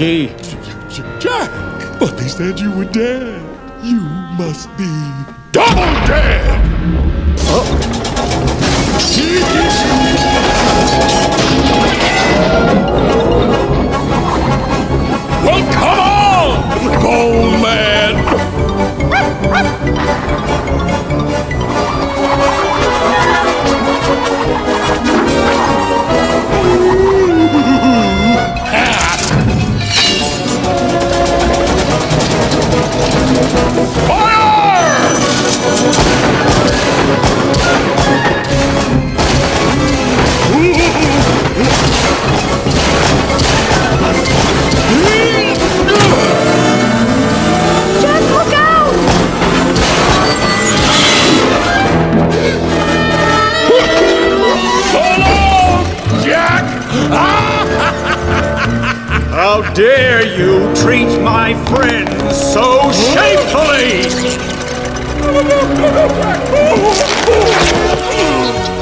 Oogie. Jack, but they said you were dead. You must be double dead. How dare you treat my friends so shamefully!